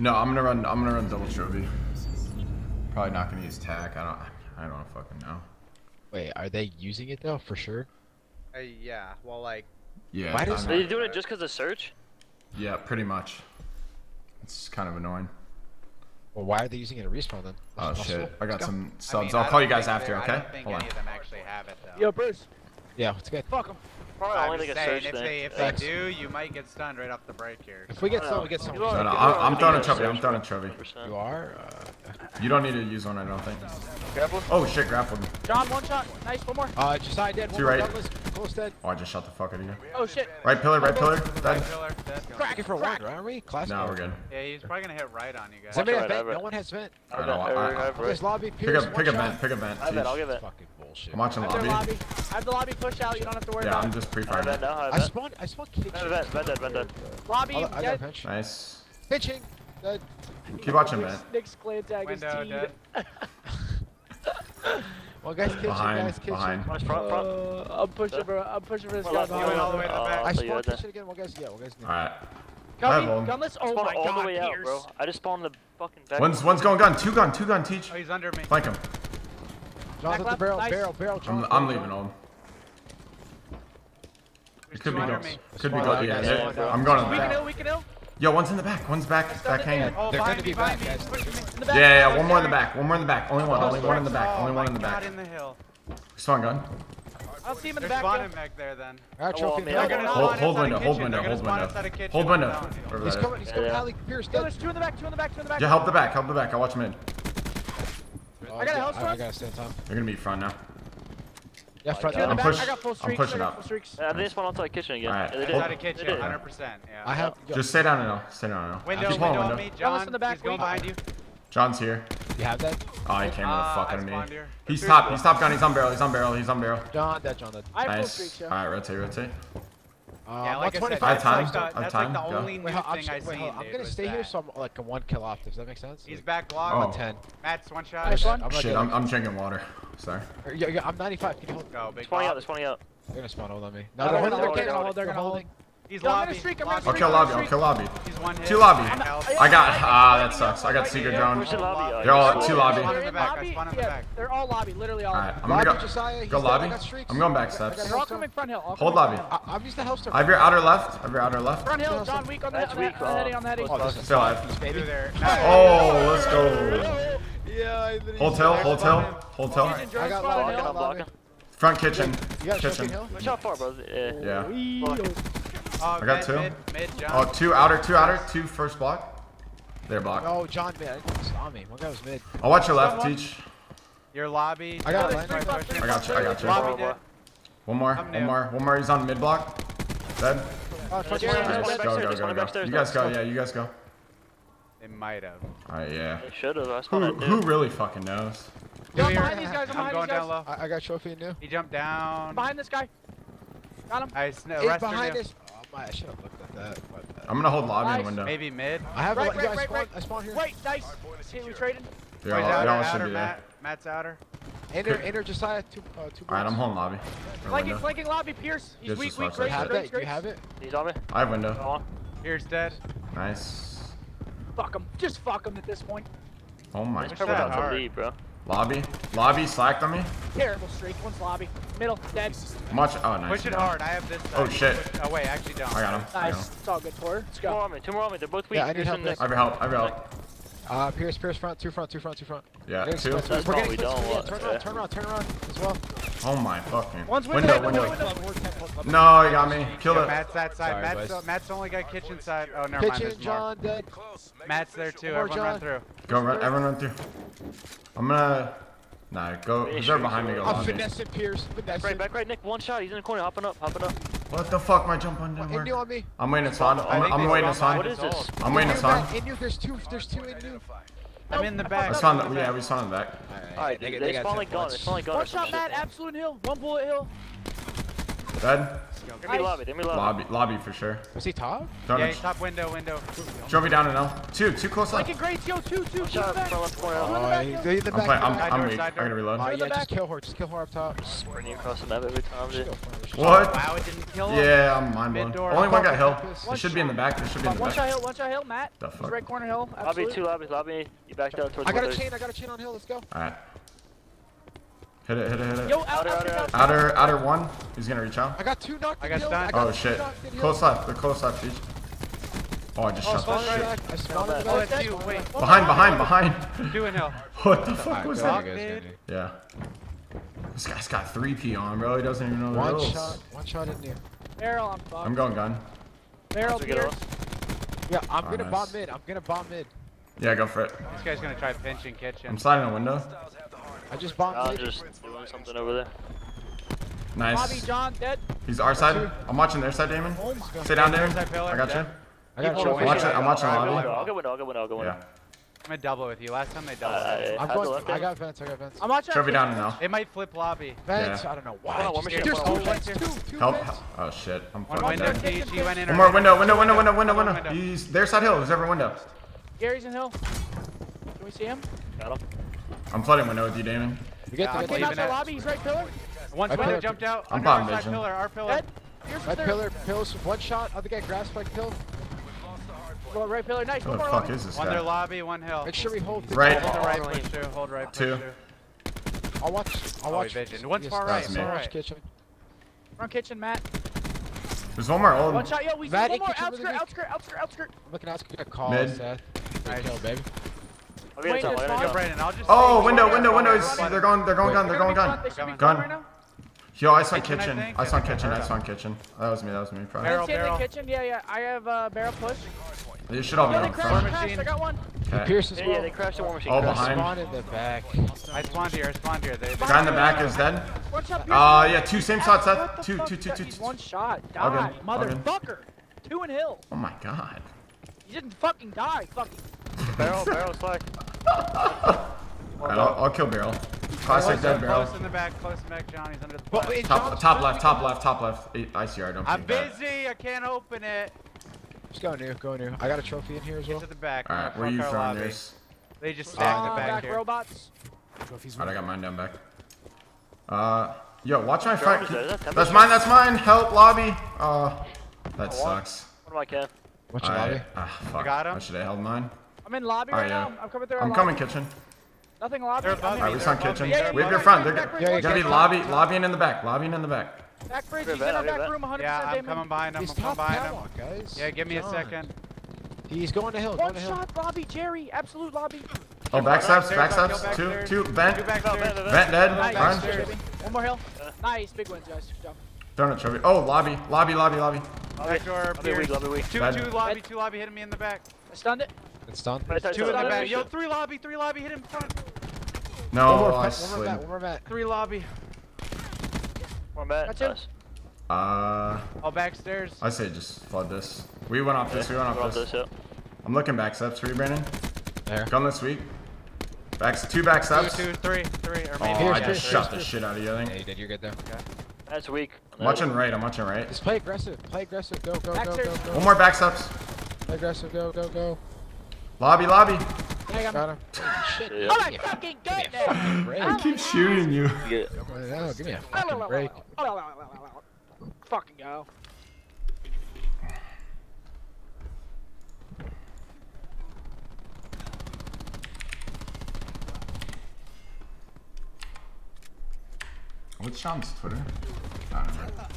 No, I'm gonna run. I'm gonna run double trophy. Probably not gonna use tack. I don't. I don't fucking know. Wait, are they using it though for sure? Uh, yeah. Well, like. Yeah. Why does- Are they doing it just because of search? yeah, pretty much. It's kind of annoying. Well, why are they using it at respawn then? Oh Let's- shit! let's I got go. some I subs. mean, I'll I call you guys after. Okay. I don't think Hold on. any of them actually have it though. Yo, Bruce. Yeah, it's good. Fuck him. Probably I'm only just like a saying, search if they, if Facts. they do, you might get stunned right off the break here. If we get I some, know. we get some. You are- No, no, I'm, I'm throwing a a trophy. I'm throwing a for- trophy. percent. You are. Uh, You don't need to use one. I don't think. Grapple? Oh shit! Grappled me. John, one shot. Nice, one more. uh, Josiah dead. One Two more right. Douglas. Close dead. Oh, I just shot the fuck out of you. Oh shit. Right pillar. Right pillar. Right Dead. pillar, dead. Cracking for Crack. one, aren't we? Classic. No, we're good. Yeah, he's probably gonna hit right on you guys. Does anybody Watch have right, vent? No one has vent. I I've know, right. lobby. Pick Pierce, a one pick a vent. Pick a vent. I have it, I'll Teach. give it. Fucking bullshit. I'm watching I have their lobby. lobby. I have the lobby push out. You don't have to worry Yeah, about I'm it. just I have pre-firing. that now, I I spawned. I spawned kitchen. I have that, vent dead, vent dead. Lobby, I got a dead. pinch. Nice. Pitching. Dead. Keep watching, man. Nick's clan tag is Window, teed. dead. Well, guys, kitchen. Behind. Guys, kitchen. Behind. Watch front, front. Uh, I'm pushing for. I'm pushing for this Well, guy. left, you went all the way to the Uh, back. I I'll tell you spawned kitchen again. Well, guys, yeah, well, guys. All right. Gunny, Level. gunless. Oh my all the god, way out, bro. I just spawned the fucking back. One's one's going gun. Two gun. Two gun. Teach. Oh, he's under me. Flank him. John's at the barrel. nice. Barrel. Barrel. I'm, I'm leaving old. There's It could be under goats. me. Could be Spawn goats. Yeah, yeah. I'm going on We the can back. ill. We can ill. Yo, one's in the back. One's back. Still Back in hanging. Oh, They're gonna be back, guys. Push me. In the back. Yeah, yeah. One more in the back. One more in the back. Only one. Only one in the back. Oh Only one in the God, back. in the hill. Spawn gun. I don't see him in the They're back. spawning back there then. All right, Oh, trophy. They're gonna. Hold- hold window, hold window, hold window. inside a kitchen. Hold window. telling you. He's coming. He's coming. Yeah. Ali Pierce. Yo, Dead. there's two in the back. Two in the back. Two in the back. Yeah, help the back. Help the back. I'll watch mid. Oh, I got a yeah, house I, I gotta stay on top. They're gonna be front now. Yeah, front. Two in I'm back. push- I got full I'm pushing up. full streaks. Yeah, they spawned outside kitchen again. Alright. Yeah, they did. Inside kitchen, 100%. Yeah. I have. Just stay down and now. Stay down and now. Window, Keep window on on me. John, John, in the back, he's going behind you. John's here. You have that? Oh, he came with the Ah, fuck out of me. here. He's top. He's top gun. He's on barrel. He's on barrel. He's on barrel. John, dead. John, dead. I have full Nice. streaks. All Yeah. right, rotate, rotate. Uh, Yeah, like I said, 125. I have that's time. like the, that's like the only new Wait, hold- I'm, thing I wait, hold seen. I'm dude, gonna was stay here, so I'm like a one kill off. Does that make sense? He's Like, back Oh. block. I'm at 10. Matt's one shot. Nice one. I'm Shit, I'm, I'm drinking water. Sorry. Or, yeah, yeah, I'm 95. Can you hold? Go, big Spawning out, block. they're spawning out. They're gonna spawn hold on me. No, No, they're they're holding, holding. they're They're holding, holding. they're They're gonna holding. He's Yo, I'm lobby. gonna streak, I'm lobby. gonna I'll kill lobby. I'll kill lobby. He's one hit. Two lobby. I'm- I got. I'm- I'm- that sucks. I got secret Yeah, drone. Push the lobby. They're all yeah. two Spawn lobby. in the They're back, I lobby. spawn in the Yeah, back. they're all lobby. Literally all All right, lobby. I'm gonna Lobby, go. Josiah. he's Go dead. I lobby. got streaks. I'm going back I got- I steps. got They're all hellstorm. coming front hill. all Hold coming lobby. front hill. I- I'm just the hellstorm. I have your outer left. I have your outer left. Front hill, John weak on That's that. weak, On that, on that, on that. Oh, Still alive. five, Through baby. there. Oh, let's go. Yeah, Hotel, hotel, hotel. I got spotted I'm blocking. Front kitchen. You got Kitchen. hill? Push out far, bro. Yeah. Yeah. Oh, I got mid, two. Mid, mid, Oh, two outer, two outer, two first block. They're blocked. No, John, man. He saw me. One guy was mid. I'll watch your left, Someone- teach. Your lobby. I got Oh, it, there's Landon. three bucks, three I got you, I got you. Lobby dead. One more, one more, one more. He's on mid block. Dead. Oh, Nice. yeah. Go, go, go, go. You guys go. Yeah, you guys go. They might have. Alright, yeah. They should have. Who, who really fucking knows? Yo, I'm behind these guys. I'm I'm going these down low. I, I got trophy new. He jumped down. Behind this guy. Got him. I sn- It's behind you. us. My, I should have looked at that. My bad. I'm gonna hold lobby in Nice. window. Maybe mid. I have Right, a right, yeah, I right, spawned, right. I spawned here. Wait, nice. See, we traded. They all, he's they outer, all should outer, be there. Matt. Matt's outer. Enter, enter Josiah. Two, uh, two Alright, I'm blocks. holding lobby. Or Flanking, window. flanking lobby. Pierce. He's Just weak, as weak. much Great, as Have great, that. Do you great. have it? He's on me. I have Go window. on. Here's dead. Nice. Fuck him. Just fuck him at this point. Oh my It's Push probably that not to hard. lead, bro. Lobby. Lobby slacked on me. Terrible streak. One's lobby. Middle. Dead. Much. Oh, nice. Push it hard. I have this. Oh, shit. Push- Oh wait, actually don't. I got him. I got Nice. him. It's all good for. Let's Two more on me. Two more on me. They're both weak. Yeah, I need Here's help some there. Nick. I have your help. I have your help. Uh, Pierce, Pierce front, two front, two front, two front. Yeah, We're two. getting- We're getting we don't Yeah, turn around, turn around, turn around as well. Oh my fucking. One's window, window. window, window. window. No, you got me. Killed Yeah, it. Matt's that side. Sorry, Matt's, boys. Matt's only got kitchen side. Oh, never mind. Kitchen, There's. John, dead. Matt's there too. More Everyone run through. Go, run, everyone run through. I'm gonna. Nah, go. Who's there behind me? Go I'm lobby. finessing Pierce. Back right, back right, Nick. One shot. He's in the corner, hopping up, hopping up. What the fuck? My jump on didn't In work. new on me. I'm waiting to spawn. I I'm, I'm waiting to spawned spawn. What is this? I'm waiting to spawn. In there's two, there's two in new. I'm in the back. I spawned. Yeah, we spawned in the back. Alright, they they, got- they got spawn ten like gun. They points. spawn like gun. One shot, shit. Matt. Absolute hill. One bullet hill. Dead. Give me lobby, give me lobby. Lobby, lobby for sure. Was he top? Yeah, Donut. he's top window, window. Trophy down and L. Two, two close Like left. a great yo, two, two, two in Shot the back. left corner. Two in the Oh, back, he- yo. they in the I'm back. playing. I'm, I'm door, weak. I side door. gotta reload. Oh in yeah, just kill her. Just kill her up top. Bring you across the map every time, dude. What? Wow, it didn't kill him. Yeah, I'm mind blown. Door. Only one got hill. One It should be in the back. It should be in the One shot back. hill, one shot hill, Matt. The He's fuck? right corner hill. Lobby, Absolutely. two lobbies, lobby. You backed down towards I got a chain. I got a chain on hill. Let's go. Alright. Hit it, hit it, hit it. Yo, out, Outer, out, outer, Outer, outer one. He's gonna reach out. I got two knocked I got hill. stunned. got Oh two shit. knocked in hill. Close left. They're close left each. Oh, I just Oh, shot that in the shit. I spawned in the Oh, back. that's you. Wait. Behind, behind, behind. Two in hill. What the fuck was that? Yeah. This guy's got 3P on, bro. He doesn't even know the One rules. shot. One shot in there. Barrel, I'm fucked. I'm going gun. Barrel, Once we get Pierce. Yeah, I'm Oh, gonna nice. bomb mid. I'm gonna bomb mid. Yeah, go for it. This guy's gonna try pinching kitchen. I'm sliding a window. I just bombed I'll just doing something over there. Bobby, Nice. John, dead. He's our side. I'm watching their side, Damon. Stay down there. I got you. I got Keep a holding trophy. Watch it. I'm watching Alright, lobby. window. I'll go window, I'll go window, I'll go window. Yeah. I'm gonna double with you. Last time they Uh, doubled. it. I'm going. left I got vents. I got vents. I'm watching. Trophy down now. They might flip lobby. Vents. Yeah. I don't know why. one Just- more There's two One vents. more Two. Two Help. Oh shit. I'm One fucking window, dead. T, he went in. One more window, window, window, window, window, window. window. He's their side hill. Who's every window. Gary's in hill. Can we see him? Got him. I'm flooding window with you, Damon. We get uh, Yeah, the I'm Came out the lobby. He's right pillar. One window pillar- jumped out. I'm Under bottom side vision. pillar. Our pillar. Dead. Pierce was pillar. Pills. One shot. Other guy grasp like pill. Well, right pillar. Nice. Who One the fuck lobby. is this One their lobby. One hill. Make sure we hold. the Right. Hold the right push through. Hold right Two. through. I'll watch. I'll Oh, watch. he visioned. One's yes, far right, I'll far watch right. kitchen. Front kitchen, Matt. There's one more old. One shot. Yo, we see Matt, one more. Outskirt, outskirt, outskirt, outskirt. I'm looking out. Get a call. Mid. Seth. Nice. Good kill, baby. I'll get Wait, it I'll get Yo. Brandon, I'll just. Oh, window, window, run, window. run, Is run. they're going, they're going gun, they're going gun. They should be Coming. Gun. front right now. Yo, I saw Kitchen, I kitchen. think. I saw kitchen. I saw kitchen. That was me. That was me. Probably. Barrel, Vents in the barrel. kitchen. Yeah, yeah. I have uh, barrel push. You should all be Yo, they on crashed. front. Crashed. machine. I got one. Okay. Pierce as Yeah, well. yeah, they crashed the war machine. Oh, crashed. behind. Spawn in the back. I spawned here. I spawned here. They, they Guy in the back is dead. One shot. Pierce. Uh, yeah, two same shots, What Seth. the Two, fuck? two, two, That- two. One shot. Die, good, all good. motherfucker. Two in hill. Oh my god. You didn't fucking die. Fucking. Barrel, barrel, slack. Alright, I'll, I'll kill barrel. Classic dead barrel. Close in the back. Close in the back. Johnny's under the. Well, flag. in Top, left, top left, top left, top left. Eight ICR. Don't I'm think that. busy. I can't open it. Just go new. Go new. I got a trophy in here as Get well. to the back. All I'm where you fuck our throwing lobby. yours? They just Uh, stacked the back, back here. robots. Alright, I got mine down back. Uh, yo, watch my Drone front. is there, is that temp That's mine. That's mine. Help, lobby. Uh, that sucks. What do I can? What's your lobby? I, ah, fuck. got him? I should have held mine. I'm in lobby Oh, right yeah. now. I'm coming through. I'm lobby. coming kitchen. Nothing lobby. They're above me. Alright, we they're saw kitchen. me, Yeah, We have your me. front. Back They're bridge, Yeah, gonna be got- lobby, lobbying in the back, lobbying in the back. Back bridge. Good He's in our bet, good back bet. room. 100 Yeah, I'm Damon. coming behind him. He's I'm coming top behind him. guys. Yeah, give me a second. He's going to hill. Going One to hill. shot lobby. Jerry. Absolute lobby. Oh, backsteps, Backstairs, I'll kill backsteps. Two, backstairs. two, vent. Two No, backstairs. vent, vent, Vent dead. Nice. Run. One more hill. Nice. Big wins, guys. Good job. Donut trophy. Oh, lobby, lobby, lobby, lobby. Lobby door. I'll be Pierce. weak, I'll be weak. Two, two lobby, two lobby. hitting me in the back. I stunned it. It's done. Right, Two in the back. Yo, three lobby, three lobby. Hit him front. No, One more, I one more slid. One more mat. Three lobby. One bat. Touch him. Nice. Uh, All backstairs. I say just flood this. We went off this. We went off off this. this, yeah. I'm looking back steps for you, Brandon. There. Gun this week. Backs, two back steps. two, three, three, or Oh, maybe. Pierce, I just three. shot the shit out of you, I Yeah, you did. You're good there. That's weak. I'm watching right. I'm watching right. Just play aggressive. Play aggressive. Go, go, go, go, go. One more back steps. Play aggressive. Go, go, go. Lobby, lobby. Hang on. Got him. Shit. Yeah. Oh my fucking goodness. Break. I keep shooting you. Yeah. No, give me a fucking break. Fucking go. What's Sean's Twitter? I don't know.